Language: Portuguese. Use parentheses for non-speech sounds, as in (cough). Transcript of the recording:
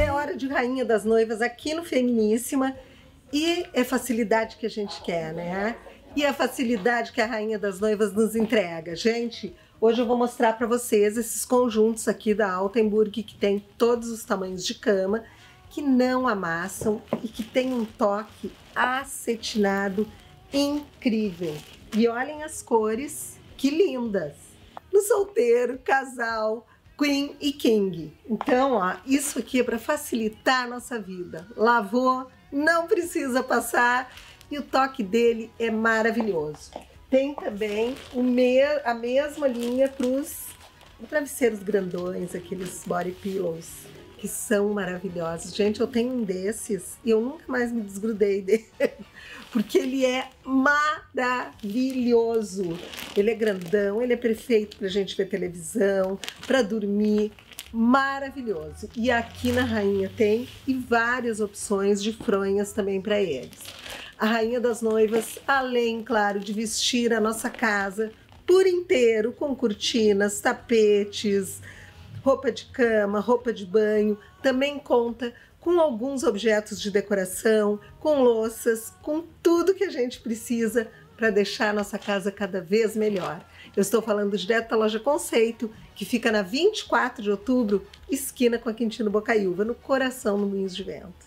É hora de Rainha das Noivas aqui no Feminíssima e é facilidade que a gente quer, né? E a facilidade que a Rainha das Noivas nos entrega. Gente, hoje eu vou mostrar para vocês esses conjuntos aqui da Altenburg que tem todos os tamanhos de cama, que não amassam e que tem um toque acetinado incrível. E olhem as cores, que lindas! No solteiro, casal, Queen e King. Então, ó, isso aqui é para facilitar a nossa vida. Lavou, não precisa passar e o toque dele é maravilhoso. Tem também me a mesma linha para os travesseiros grandões, aqueles body pillows, que são maravilhosos. Gente, eu tenho um desses e eu nunca mais me desgrudei (laughs) dele, porque ele é maravilhoso. Ele é grandão, ele é perfeito para gente ver televisão, para dormir, maravilhoso. E aqui na Rainha tem e várias opções de fronhas também para eles. A Rainha das Noivas, além, claro, de vestir a nossa casa por inteiro com cortinas, tapetes, roupa de cama, roupa de banho, também conta com alguns objetos de decoração, com louças, com tudo que a gente precisa para deixar a nossa casa cada vez melhor. Eu estou falando direto da loja Conceito, que fica na 24 de outubro, esquina com a Quintino Bocaiúva, no coração do Moinhos de Vento.